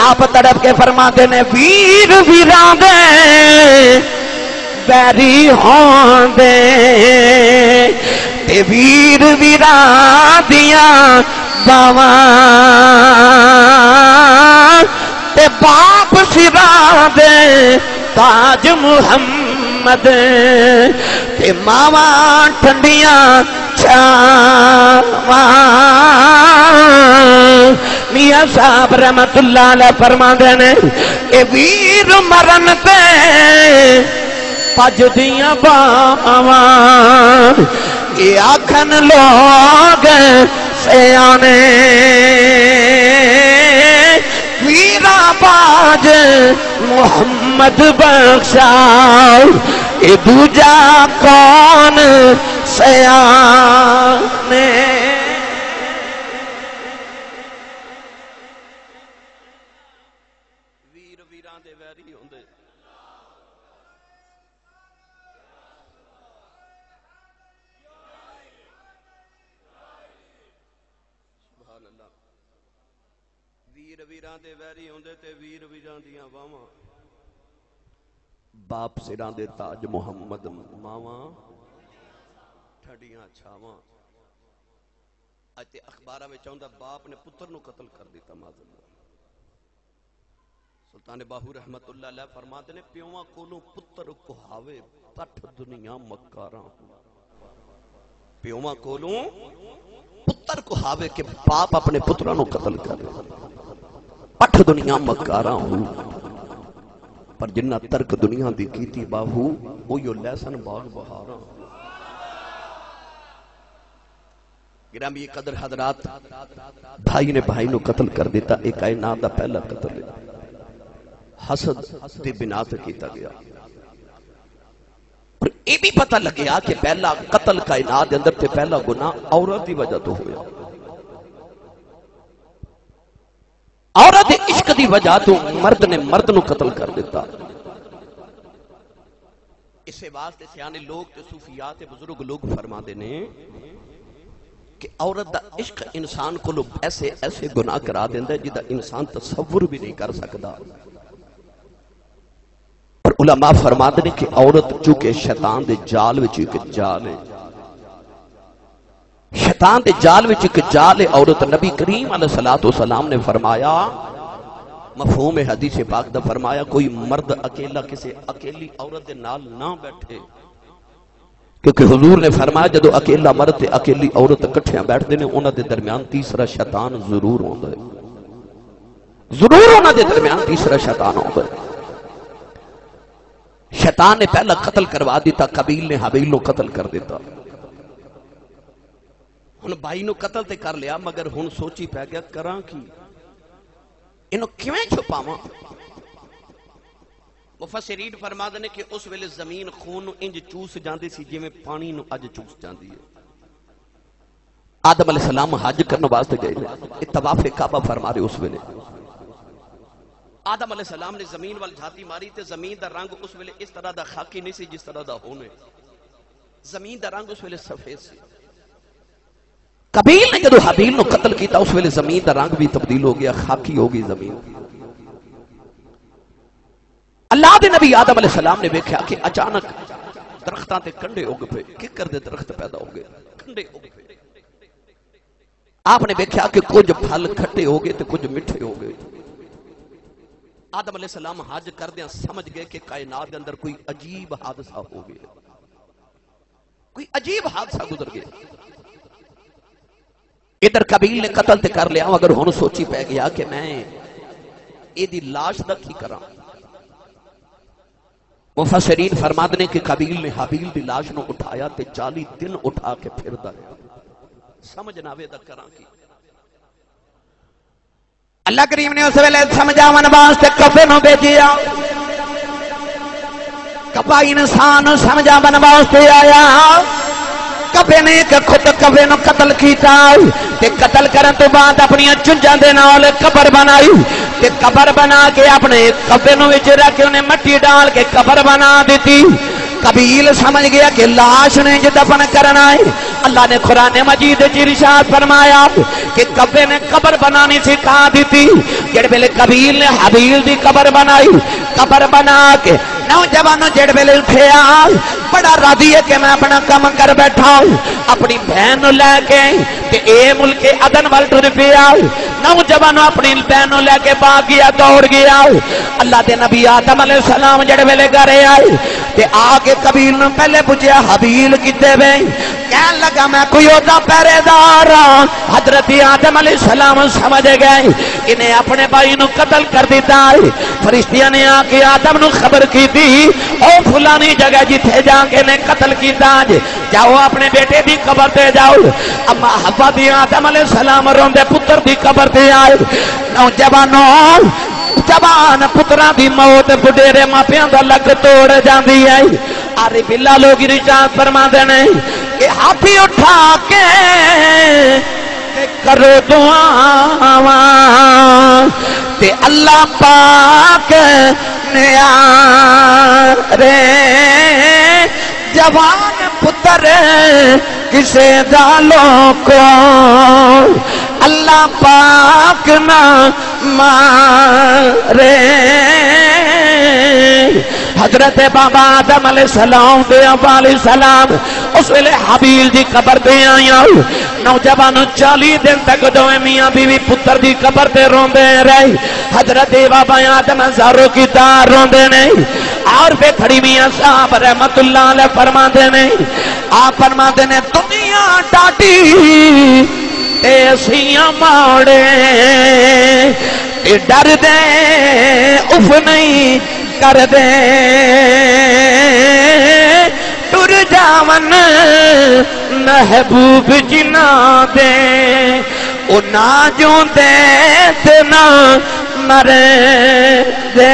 आप तड़प के फरमाते ने, वीर वीरां दे बैरी होंदे ते वीर वीरां दियाँ बावा ते बाप सिरा दे, ताज मुहम्मद। ते मावा ठंडिया छावा मियाँ साहब रहमतुल्लाह अलैह फरमाते ने, ए वीर मरन पे भजदियाँ बावा ये आखन लोग सियाने वीरा बाज मोहम्मद बख्शा ये दूजा कौन ਵੀਰ ਤੇ ਵੀਰ ਵਿਜਾਂ ਦੀਆਂ ਬਾਵਾਂ ਬਾਪ ਸਿਰਾਂ ਦੇ ਤਾਜ ਮੁਹੰਮਦ ਮਾਵਾਂ ਠੜੀਆਂ ਛਾਵਾਂ ਅੱਜ ਤੇ ਅਖਬਾਰਾਂ ਵਿੱਚ ਆਉਂਦਾ ਬਾਪ ਨੇ ਪੁੱਤਰ ਨੂੰ ਕਤਲ ਕਰ ਦਿੱਤਾ ਮਾਜ਼ੱਲਾ ਸੁਲਤਾਨ ਬਾਹੂ ਰਹਿਮਤੁਲਲਾਹ ਅਲੈਹ ਫਰਮਾਉਂਦੇ ਨੇ ਪਿਓਾਂ ਕੋਲੋਂ ਪੁੱਤਰ ਕੁਹਾਵੇ ਪੱਠ ਦੁਨੀਆ ਮੱਕਾਰਾਂ ਪਿਓਾਂ ਕੋਲੋਂ पुत्र को हावे के बाप अपने पुत्रों को कत्ल कर अठ दुनिया मकारा हो। पर जिन्ना तर्क दुनिया की की बाहू उयो लहसन बाग बहारा। ग्रामी कदर भाई ने भाई नु कर दिता, एक का पहला कतल हसद बिना किया गया। पर भी पता लगे कि पहला कत्ल कायनात पहला गुना औरत की वजह तो होया। औरत इश्क की वजह तो मर्द ने मर्द नु कत्ल कर दिता। इसे वास्ते सियाने लोग ते सूफिया ते बुज़ुर्ग लोग फरमाते ने कि औरत का इश्क इंसान को ऐसे ऐसे गुनाह करा देंदा जिदा इंसान तस्वुर भी नहीं कर सकता और उलमा फरमाते ने कि औरत चूँकि शैतान के जाल में एक जाल है। शैतान के जाल विच एक जाल है औरत नबी करीम सलातो सलाम ने फरमाया, मफहूम हदीस पाक दा फरमाया, कोई मर्द अकेला किसी अकेली औरत के नाल ना बैठे। क्योंकि हजूर ने फरमाया जो अकेला मर्द ते अकेली औरत कट्ठिया बैठते हैं उन्होंने दरम्यान तीसरा शैतान ज़रूर आता है। ज़रूर उन्होंने दरम्यान तीसरा शैतान आता है। शैतान ने पहला कत्ल करवा दिता, कबील ने हबील कत्ल कर दिता। हूँ भाई कत्ल कर लिया, मगर सोची पै गया, करा की? इन छुपाव मुफसरीन फरमाते ने कि उस वे ज़मीन खून इंज चूस जाती सी जिमें पानी अज चूस जाती है आदम सलाम हज करने वास्ते गए तबाफे काबा फरमा रहे उस वेले। आदम सलाम ने ज़मीन वाल झाती मारी तो ज़मीन का रंग उस वे इस तरह का खाकी नहीं जिस तरह का होने ज़मीन का रंग उस वे सफ़ेद कबील ने जो हबील कतल किया उस वे ज़मीन का रंग भी तब्दील हो गया, खाकी हो गई ज़मीन। अल्लाह के नबी आदम सलाम ने वेख्या कि अचानक दरख्तों के कंडे उग पे, किकर के दरख्त पैदा हो गए, कंडे उग पे। आपने वेख्या कि कुछ फल खट्टे हो गए तो कुछ मिठे हो गए। आदम सलाम हज करद समझ गए कि कायनात के अंदर कोई अजीब हादसा हो गया। कोई अजीब हादसा गुजर गया। इधर कबील ने कतल तो कर लिया अगर हूँ सोची पै गया कि मैं यदी लाश का की करा। मुफसरीन फरमाद ने कि कबील ने हबील की लाश न उठाया तो चाली दिन उठा के फिर समझ ना आवे करा की। अल्लाह करीम ने उस वेले समझावन वास्ते कफे नु भेजिया। कपा इंसान समझावन वास्ते आया। कफे ने एक खुद कफे न कतल किया कतल करने तो बाद अपनी चुंजा नाल कबर बनाई। कबर बना के अपने कबे रख के उन्हें मट्टी डाल के कबर बना दी कबील समझ गया कि लाश ने जो दफन करना है, अल्लाह ने खुरान मजीद इरशाद फरमाया कि कब्बे ने कबर बनानी सिखा दी थी जेड़ वेले कबील ने हबील की कबर बनाई, कबर बना के नौजवानों जेड़ वेले उठे बड़ा राधी है कि मैं अपना कम कर बैठा अपनी बहन लैके ए मुल्के अदन वाल टुर पिया नौजवानों अपनी बहनों लैके बाग गया, दौड़ गया अल्लाह के नबी आदम सलाम जड़े वेले घरे आए ते आके कबील ने पहले पूछया हबील किते वे? कह लगा, मैं कोई ओदा पहरेदार हज़रत आदम सलाम समझ गए। इन्हें अपने भाई नु कत्ल कर दिता है। फरिश्तिया ने आके आदम नु खबर की थी ओ फुलानी जगह जिथे जाके ने कत्ल किया जाओ अपने बेटे की कबर ते जाओ। अम्मा हवा दी आदम सलाम रोंदे पुत्र की कबर ते आए। नौजवानों जवान पुत्रा की मौत बुडेरे मापिया का लग तोड़ जाती है अरे बिला लोग रिचार्ज फरमा देने कि हाथी उठा के करो ते अल्लाह पाक रे। जवान पुत्र किसे दालों को अल्लाह पाक ना मारे। हज़रत बाबा आदम सलाम दे सलाम उस वेले हबील की कबर पे आया नौजवान चाली दिन तक दोवे मियाँ बीवी पुत्र की कबर पे रोंदे रहे। हज़रत बाबा आदम हज़ारों की तार रोंदे ने। और फिर खड़ी मियाँ साहब रहमतुल्लाह फरमाते ने, आप फरमाते ने, दुनिया डाटी ऐसिया माड़े डर दे, उफ नहीं कर दे। टुर जावन महबूब जिना दे, ओ ना जो दे ना मरे दे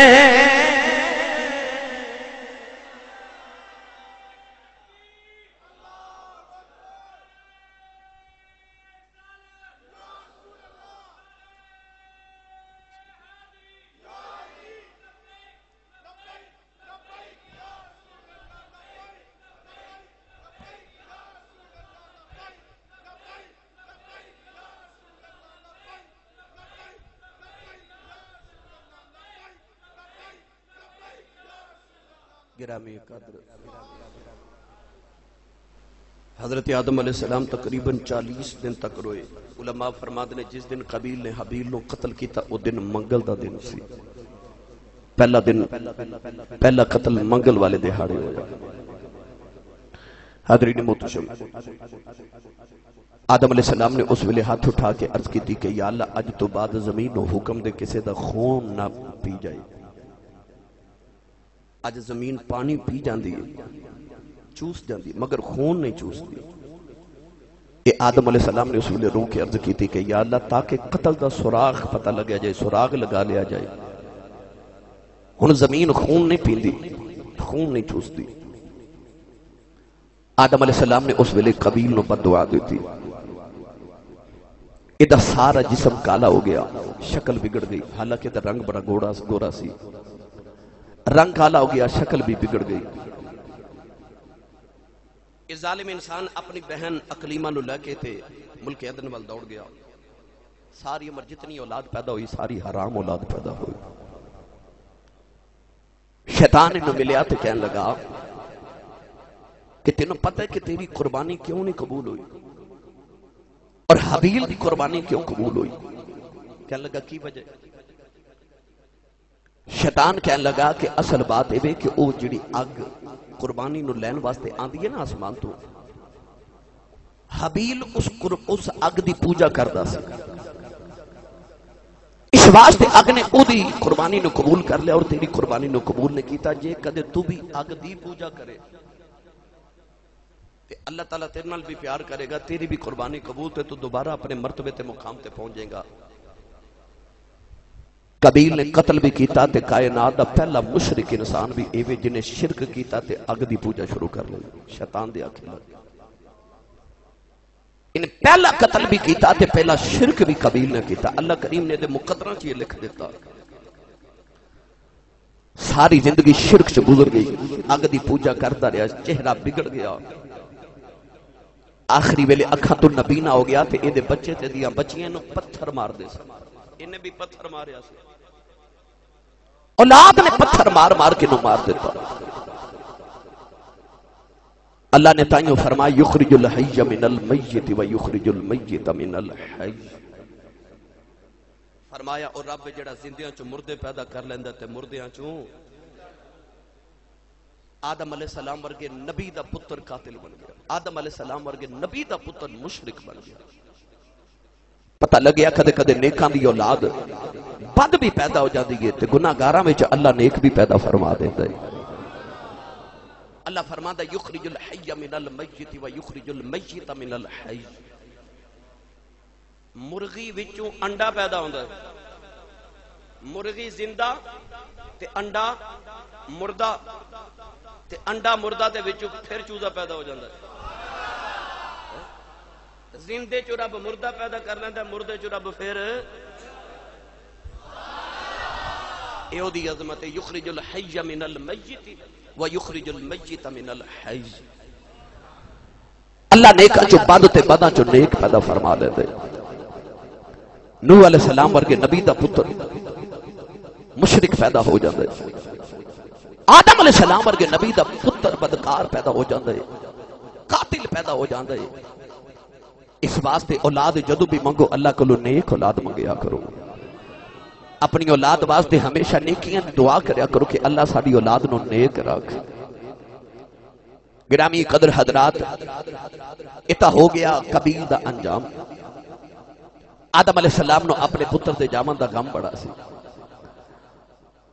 गिरामी कदर हज़रत आदम सलाम तकरीबन 40 दिन तक रोए। उलमा फरमाते ने जिस दिन कबील ने हबील नो कत्ल किया वो दिन मंगल का दिन सी पहला दिन, पहला कत्ल मंगल वाले दिहाड़े होया। आदम सलाम ने उस वेले हाथ उठा के अर्ज़ की कि या अज तो बाद ज़मीन हुक्म दे किसी का खून ना पी जाए। अज जमीन पानी पी जाती है चूस जाती मगर खून नहीं चूसती ये आदम सलाम ने उस वे रूह के अर्ज की कि या अल्लाह ताकि कतल का सुराग पता लगे जाए सुराग लगा लिया जाए हूं जमीन खून नहीं पींदी खून नहीं चूसती आदम सलाम ने उस वेले कबील नो बदुआ दी थी ਇਹਦਾ ਸਾਰਾ ਜਿਸਮ ਕਾਲਾ ਹੋ ਗਿਆ ਸ਼ਕਲ ਵਿਗੜ ਗਈ ਹਾਲਾਂਕਿ ਇਹਦਾ ਰੰਗ ਬੜਾ ਗੋੜਾ ਗੋਰਾ ਸੀ रंग काला हो गया, शक्ल भी बिगड़ गई। जालिम इंसान अपनी बहन अकलीमा लैके थे मुल्क अदन वाल दौड़ गया। सारी उम्र जितनी औलाद पैदा हुई, सारी हराम औलाद पैदा हुई। शैतान इन्हें मिलया तो कह लगा कि तेन पता है कि तेरी कुर्बानी क्यों नहीं कबूल हुई? और हबील की कुर्बानी क्यों कबूल हुई? कह लगा, की वजह? शैतान कह लगा कि असल बात यह कि वह जी अग कुर्बानी लैन वास्ते आती है ना आसमान तो। हबील उस कुर, उस अग की पूजा करता इस वास्ते अग ने ओदी कुर्बानी कबूल कर लिया और तेरी कुर्बानी कबूल नहीं किया जे कदे तू भी अग की पूजा करे अल्लाह तला तेरे भी प्यार करेगा तेरी भी कुर्बानी कबूल तो तू दोबारा अपने मरतबे ते मुकाम ते पहुँच जाएगा। कबील ने कतल भी किया ते कायनात का पहला मुशरक इंसान भी एवे जिन्हें शिरक किया ते अग की पूजा शुरू कर ली। शैतान दे आखे इन पहला कतल भी किया ते पहला शिरक भी कबील ने किया अल्लाह करीम ने मुकदर च लिख दिता। सारी ज़िंदगी शिरक च गुजर गई। अग की पूजा करता रहा, चेहरा बिगड़ गया। आखिरी वेले अखा तो नबीना हो गया ते ये बच्चे बच्चियाँ पत्थर मारते इन्हें भी पत्थर मारिया औलाद ने पत्थर मार मार के मार दिता। अल्लाह ने ताइयों फरमाया, युखरिजुल हय्य मिनल मय्यत व युखरिजुल मय्यत मिनल हय्य। फरमाया, और रब जेड़ा जिंदियाँ चो मुर्दे पैदा कर लेंदा ते मुर्दियाँ चो। आदम अलैहि सलाम वर्गे नबी दा पुत्र कातिल बन गया। आदम अलैहि सलाम वर्गे नबी दा पुत्र मुशरिक बन गया। पता लगे कदे कदे नेकां दी औलाद बद भी पैदा हो जाती है गुनागारा अल्लाह नेक भी पैदा फरमा देता है अल्लाह फरमाता युखरिजुल हय्य मिनल मय्यत व युखरिजुल मय्यत हय्य पैदा है ते ते अंडा मुर्दा दे विचों फिर मुर्दा पैदा कर लेंदा मुर्दे चो रब फिर एदी अजमत युखरिजुल हय्य मिनल मय्यत व युखरिजुल मय्यत मिनल हय्य अल्लाह नेका चो बद ते बदा चो नेक पैदा फरमा देते नूह अलैहि सलाम वर्गे नबी दा पुत्र मुशरिक पैदा हो जाता आदम अलैहि सलाम वर्गे नबी दा पुत्र बदकार पैदा हो जाता कातिल पैदा हो जाता इस वास्ते औलाद जदों भी मंगो अल्लाह को नेक औलाद मंगया करो अपनी औलाद वास्ते हमेशा नेकियाँ दुआ करया करो कि अल्लाह साड़ी औलाद नो नेक रख। गिरामी कदर हजरात इता हो गया कबीर का अंजाम। आदम सलाम नो अपने पुत्र के जामन का गम बड़ा सी।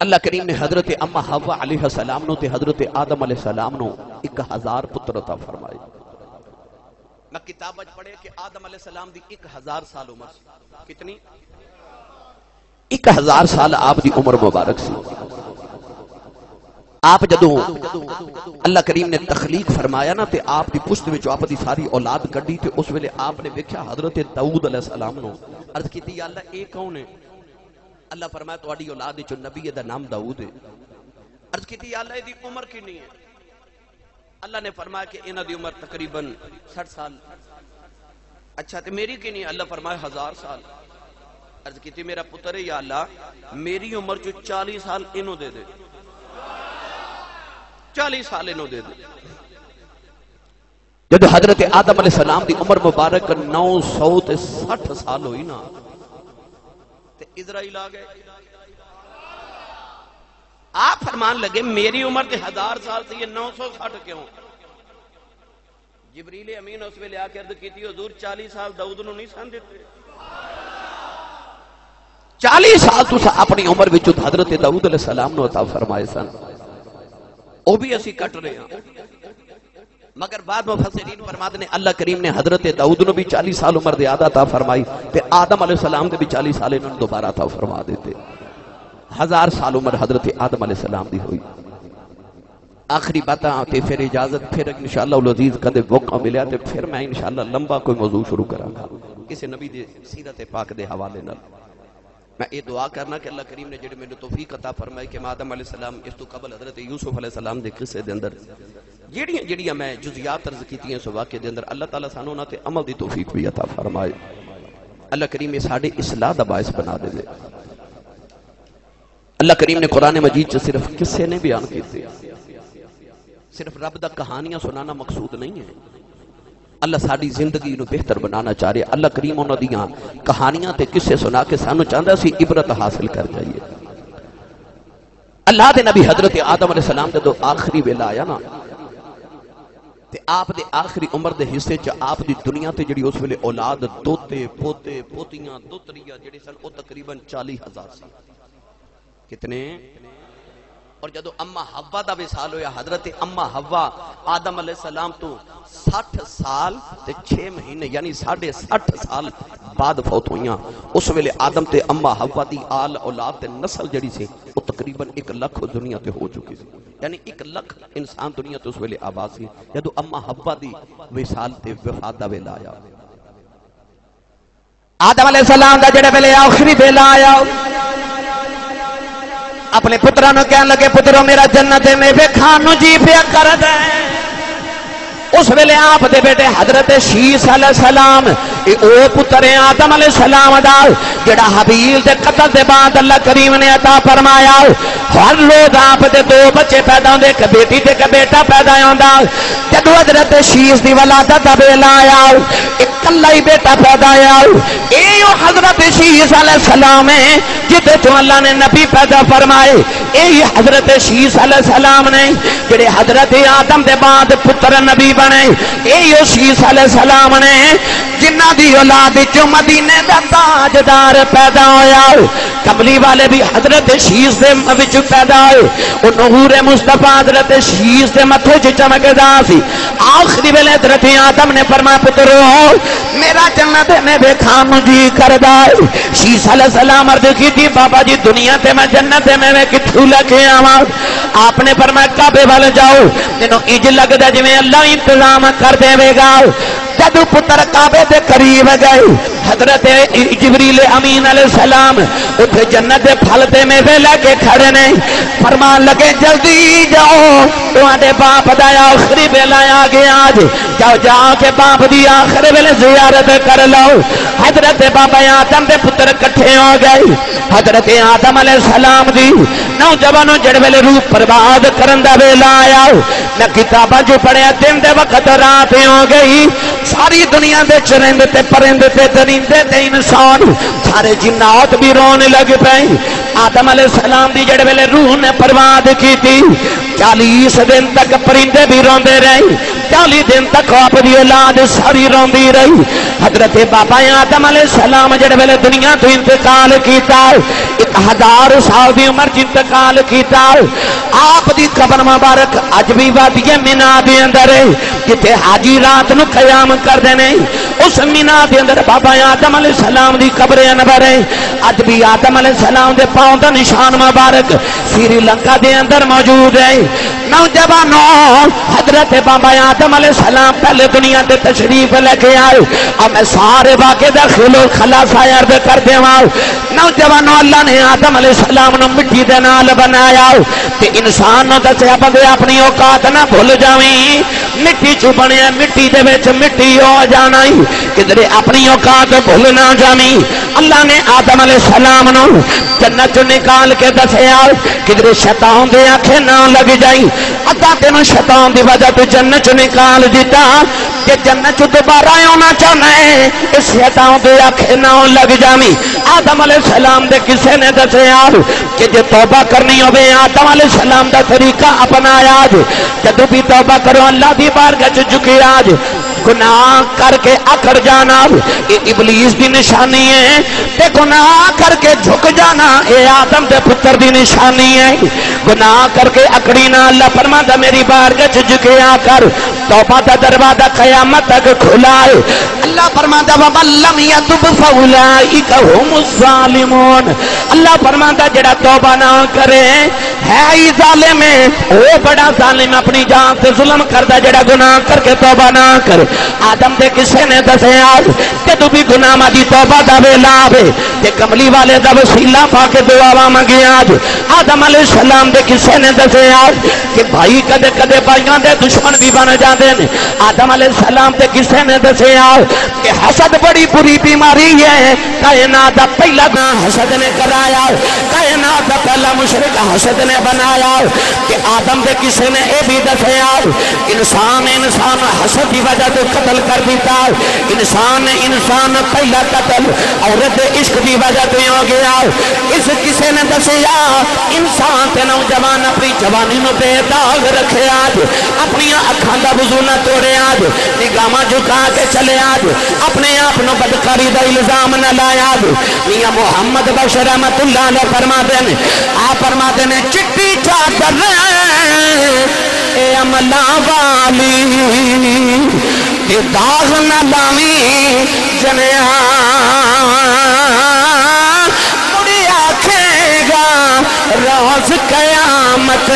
अल्लाह करीम ने हज़रत अम्मा हवा सलाम नो ते हज़रत आदम सलाम नो एक हज़ार पुत्र अता फरमाए। मैं किताब पढ़े कि आदम सलाम दी एक हज़ार साल उम्र। कितनी? एक हज़ार साल आप दी उम्र मुबारक सी। आप जदों अल्लाह करीम ने तखलीक फरमाया ना, ते आप दी पुश्त विच आप दी सारी औलाद कड्डी ते उस वेले आपने देखा हज़रत दाऊद अलैहिस्सलाम नो। अर्ज़ या अल्लाह, ए कौन है? अल्लाह फरमाया तुम्हारी औलाद विच नबी दा नाम दाऊद है। अर्ज़ या अल्लाह दी उम्र कितनी है? अल्लाह ने फरमाया कि इन्हां दी उम्र तकरीबन 60 साल। अच्छा ते मेरी कितनी अल्लाह फरमाया, हज़ार साल। अर्ज़ की मेरा पुत्र है या अल्लाह, मेरी उम्र चो चालीस साल इनो दे दे। चालीस साल इनो दे दे। जब हज़रत आदम सलाम की उम्र मुबारक नौ सौ सठ साल हुई ना इजराइल आ गए। आप फरमान लगे, मेरी उम्र तो हज़ार साल से ये नौ सौ सठ क्यों? जबरीले अमीन उस वे आके अर्द की हजूर चालीस साल दाऊद नहीं सन दिते। चालीस साल तुस अपनी उम्र हज़रत दाऊद सलाम अता फरमाए सन। मगर बाद में फसरीन फरमाद ने, अल्लाह करीम ने हज़रत दाऊद भी चालीस साल उम्र ज़्यादा था फरमाई, ते आदम सलाम के भी चालीस साल इन्होंने दोबारा था फरमा देते हज़ार साल उम्र हज़रत आदम सलाम की हुई। आखिरी बात फिर इजाज़त, फिर इंशाला अज़ीज़ कदे मौका मिले तो फिर मैं इंशाला लंबा कोई मौजू शुरू करा किसी नबी सीरत पाक के हवाले मैं ये दुआ करना कि अल्लाह करीम ने जी मैंने तोफीक अता फरमाई कि मादम सलाम इस तू कबल हज़रत यूसुफ सलाम के किस्से के अंदर। जड़िया जड़िया मैं जुजियात अर्ज़ की इस वाक्य के अंदर, अल्लाह ताला सानू उन्होंने अमल की तोफीक भी अता फरमाए। अल्लाह करीम ये साढ़े इसलाह का बायस बना दे अल्लाह करीम ने कुरान मजीद सिर्फ़ किस्से ने बयान किए सिर्फ़ रब का कहानियाँ सुनाना मकसूद नहीं है। अल्लाह साड़ी ज़िंदगी बेहतर बनाना चाह। रहे अल्लाह करीम उन्होंने कहानियाँ किस्से सुना के सानू चाहता सी इबरत हासिल कर जाइए अल्लाह के नबी हज़रत आदम सलाम जो आखिरी वेला आया ना, ते आप दे आखिरी उम्र के हिस्से च आप दी दुनिया ते जिहड़ी उस वेले औलाद दोते पोते, पोतियाँ, दोतरिया जिहड़े सन वो तकरीबन चाली हज़ार सी कितने? और जो अम्मा हवा का विसाल होया, हज़रत अम्मा हवा आदम सलाम तो सठ साल छे महीने, यानी साढ़े सठ साल बाद फौत हुई उस वे आदम ते अम्मा हवा की आल औलाद नस्ल जी सी वो तकरीबन एक लख दुनिया ते हो चुकी थी यानी एक लख इंसान दुनिया तो उस वे आबाद सी जो अम्मा हवा की विसाल ते वफात का वेला आया। आदम सलाम का जेड़े वेले आखिरी वेला आया अपने पुत्रों कह लगे पुत्रों मेरा जन्नत में खान जी पे कर दे उस वेले आप दे बेटे हज़रत शीस सलाम ओ पुत्र आदम सलाम दा, जेड़ा हबील दे कतल दे बाद अल्लाह करीम ने अता फरमाया, हर रोज आप दे दो बच्चे पैदा होंगे एक बेटी एक बेटा पैदा होंदा। जदों हज़रत शीस दी वलादत दा वेला आया कल्ला ही बेटा पैदा आया। ए हज़रत शीस सलाम है जिते तो अल्लाह ने नबी पैदा फरमाए। यही हज़रत शीस सलाम ने, जेड़े हज़रत आदम के बाद पुत्र नबी बने। यही शीस सलाम ने जिन्ना दी औलाद चो मदीने का ताजदार पैदा होया कमली वाले भी हज़रत शीस दे विच पैदा ओ नूर मुस्तफ़ा हज़रत शीस दे मथे च चमकदा सी। आखिरी वेले हज़रत आदम ने फरमाया, पुत्रो, मेरा जन्नत में बेखान जी करदा शीस सलाम अर्ज़ की थी बाबा जी, दुनिया ते मैं जन्नत में मैं किथू लगे आवा? आपने फरमाया, काबे वाले जाओ तेनों इंज लगदा जिवें अल्लाह इंतज़ाम कर देवेगा। जदू पुत्र काबे के करीब गए। हज़रत जिबरील अमीन सलाम उठे जन्नत के फल ते मेवे लेके खड़े ने, फरमान लगे, जल्दी जाओ। तुम्हारे बाप का आखिरी वेला आ गया आज। जाओ, जाके बाप की आखिरी वेले जियारत कर लो हज़रत बाबा आदम के पुत्र इकट्ठे हो गए। हज़रत आदम सलाम दी नौजवानों जड़ वेले रूप बर्बाद करन दा वेला आया, मैं किताबा जो पढ़िया दिन दे वक्त रात हो गई। सारी दुनिया के चरिंद परिंद ते इंसान। सारे जिन्नात भी रोने लग पे। आदम सलाम दी जड़ वेले रूह ने बर्बाद की चालीस दिन तक परिंदे भी रोंदे रहे चाली दिन तक आपकी औलाद सारी रोंदी रही। हज़रत बाबा आदम सलाम जड़ वेले दुनिया तो इंतकाल किया एक हज़ार साल की उम्र च इंतकाल किया आप दी कबर मुबारक अज भी वादिए मीना दे अंदर जिथे हाजी रात नु कयाम करते ने, उस मीना दे अंदर बाबा आदम सलाम दी कबर अनबर है। अज भी आदम सलाम दे का निशान मुबारक। श्रीलंका दे अंदर मौजूद है। नौजवानों बाबा आदम सलाम पहले दुनिया ते तशरीफ़ लेके आए। मैं सारे का खिलो खलासा अर्द कर नौजवानों, अल्लाह ने आदम सलाम मिट्टी दे नाल बनाया। इंसान दसया बंदे अपनी औकात ना भूल जावी। मिट्टी चू बनया मिट्टी के मिट्टी हो जाना ही। किधरे अपनी औकात भूल ना जावी अल्लाह ने आदम सलाम नु जन्नत चो निकाल के दसया किधरे शैतान दे आखे ना लग जाई। अद्धा तेन शैतान की वजह तो जन्नत चो निकाल दिता, कि जन्नत चो दोबारा आना चाहना है इस शैतान दे आखे ना लग जावी आदम सलाम दे किसे ने दसया कि जे तौबा करनी हो आदम सलाम का तरीका अपनाया जदू भी तौबा करो, अल्लाह की बारगाह चुके आज। गुनाह करके अखड़ जाना ये इबलीस की निशानी है। ते गुनाह करके झुक जाना, ये आदम के पुत्र की निशानी है। गुनाह करके अकड़ी ना, अल्लाह फरमाता मेरी बारगाह झुके आकर। तौबा का दरवाज़ा कयामत तक खुला है। अल्लाह फरमाता अल्लाह फरमाता जेड़ा तौबा ना करे है ही जालिम है वो बड़ा जालिम अपनी जान से जुल्म करदा जेड़ा गुनाह करके तौबा ना करे आदम दे किसे ने दसया कि तू भी गुनाह दी तौबा दा वेला आवे ते कमली वाले दा वसीला पाके दुआवा मंगे आज आदम सलाम दे किसे ने दसया कि भाई कदे कदे भाइयों दे दुश्मन भी बन जाते हैं आदम सलाम दे किसे ने दसया कि हसद बड़ी बुरी बीमारी है। कायनात दा पहला गुनाह हसद ने कराया, कायनात दा पहला मुशरिक हसद ने बनाया कि आदम दे किसे ने ये भी दसया इंसान इंसान हसद की वजह तो कत्ल कर दिता, इंसान इंसान पहला कतल, औरत इश्क की वजह तो हो गया। इस किसे ने दसिया इंसान ते नौजवान अपनी जवानी में बेदाग रखे आज अपनी अखा का वज़ू न तोड़े आज, निगाह झुका के चले आज अपने आप न बदकारी का इल्ज़ाम न लाया मियाँ मोहम्मद बख्श रहमतुल्लाह ने फरमाते ने, आ फरमाते ने, चिट्टी चादर ए अमला वाली ते दाग न लावी, जनिया। मुड़ी आखेगा, रोज कयामत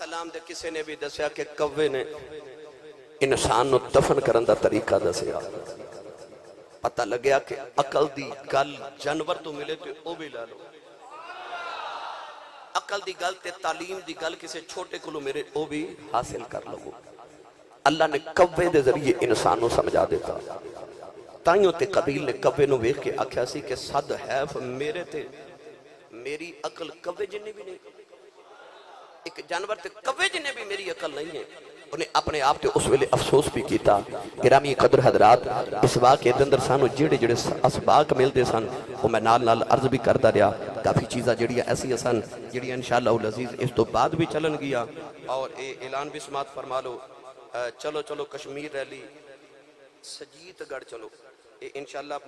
सलाम दे किसी ने भी दसिया कि कव्वे ने इंसान दफन करन दा तरीका दसिया। पता लग्या कि अकल दी गल जानवर तो मिले तो वो भी ला लो। अकल दी गल ते तालीम दी गल किसी छोटे को मेरे वो भी हासिल कर लो अल्लाह ने कव्वे दे ज़रिए इंसान समझा देता। ताइयों ते कबील ने कव्वे नु वेख के आख्या सी कि सद है मेरे ते, मेरी अकल कव्वे जिन्नी भी नहीं एक जानवर ते कवे जिन्हें भी मेरी अकल नहीं है, उन्हें अपने आप ते उस वेले अफसोस भी किया गिरामी कदर हजरात, इस वाक्य के अंदर सानू जेड़े जेड़े असबाक मिलते सन, वो मैं नाल नाल अर्ज़ भी करता रहा काफ़ी चीज़ा जड़िया ऐसिया सन जड़िया इंशाअल्लाह अज़ीज़ इस तो बाद भी चलन गया। और ये ऐलान भी समात फरमा लो। चलो चलो, कश्मीर रैली। सजीतगढ़ चलो। ये इंशाअल्लाह